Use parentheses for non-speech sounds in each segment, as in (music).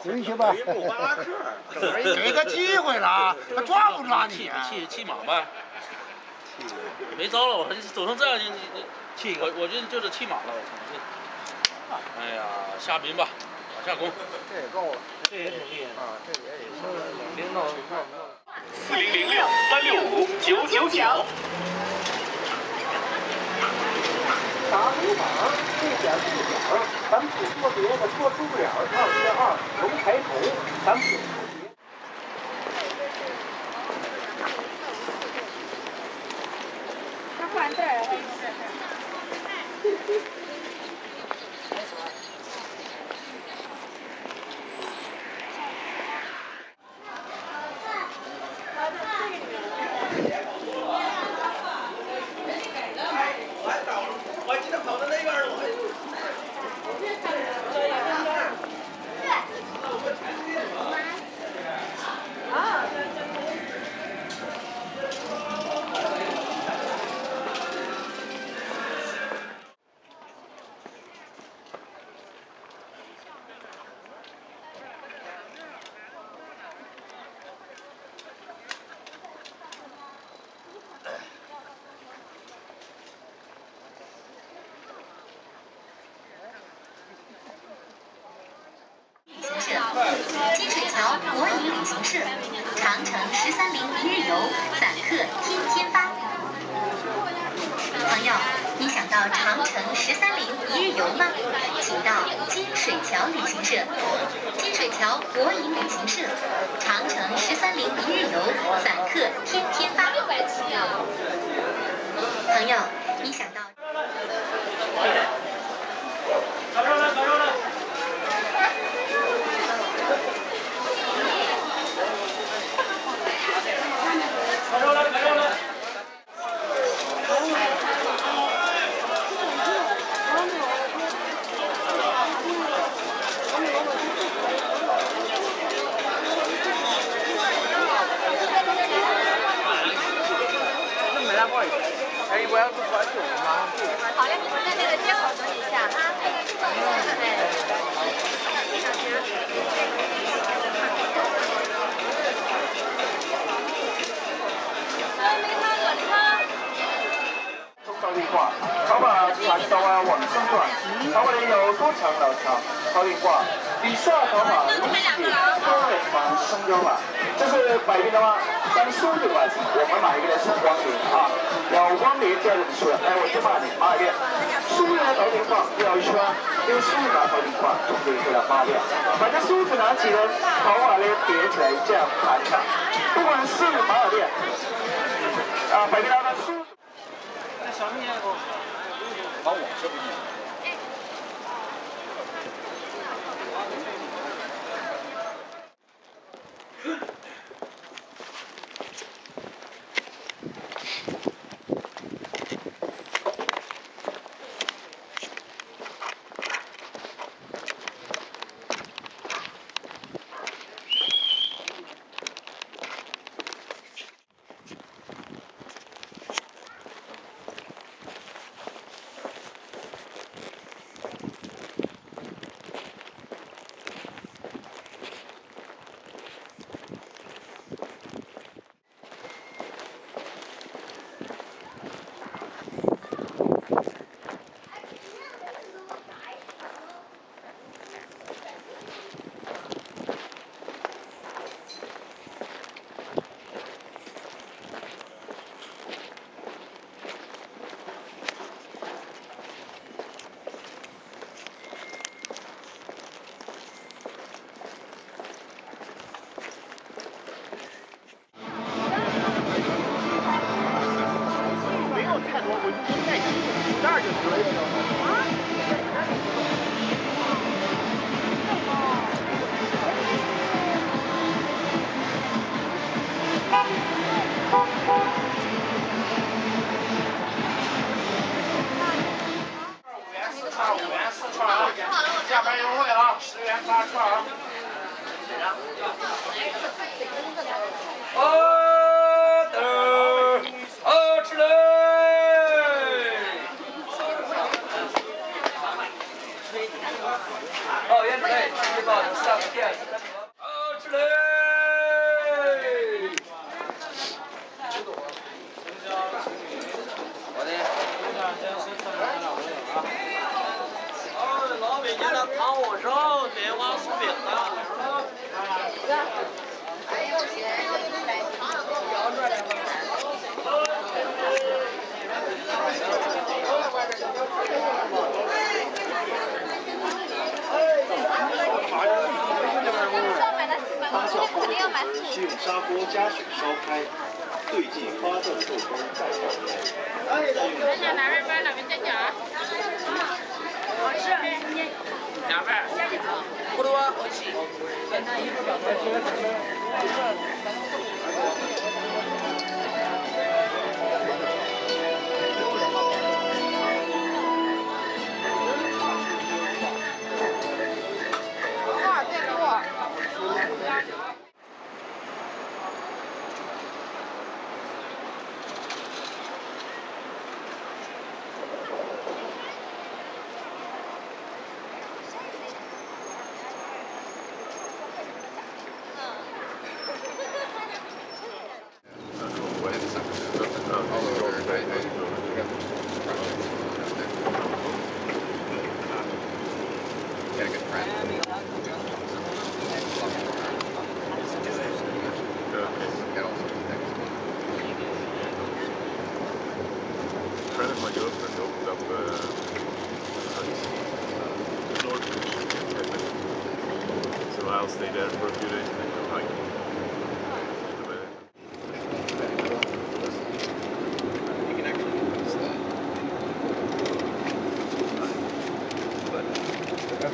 (laughs) 回去吧。给个机会了啊，他抓不抓你气啊？(laughs) 气气马吧。没招了，我走成这样，你你气我我就就是气马了，我操！这，哎呀，下兵吧，往下攻。这也够了，这也挺厉害的。啊，这也也行领导。四零零六三六五九九九。打黑板，这点不点，咱们不说别的，说猪脸儿，二月二，龙抬头，咱不说别的。他换字儿。我记得跑到那边了，我旅行社、金水桥国营旅行社、长城十三陵一日游散客天天发。朋友，你想到长城十三陵一日游吗？请到金水桥旅行社、金水桥国营旅行社、长城十三陵一日游散客天天发。朋友，你想到。那没啥不好意思，哎，我要不关注，我马上去。好嘞，你们在那个街口等一下啊。哎。没看过，你看。中到电话，跑马传到啊往上转，跑马里有多长老长，到电话，以下跑马如是多人房声优了。这是买便的话，当输的话，我们买一个是光临啊，有光临这样子说，哎，我就骂你骂一遍，输了到电话不要说，因为输了拿头顶挂，就可以给他骂掉。把这梳子拿起来，跑马呢叠起来这样盘上，不管是马尔店，啊，买便当的梳。把我这的糖火烧，电话酥饼啊。先用砂锅加水烧开，兑进花豆豆干再炒。那哪边搬哪边再讲。好吃。两份。不多。多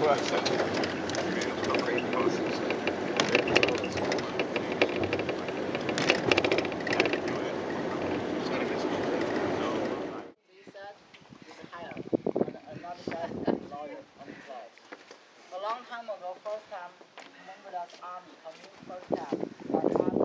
A long time ago, first time, remember that army coming first time,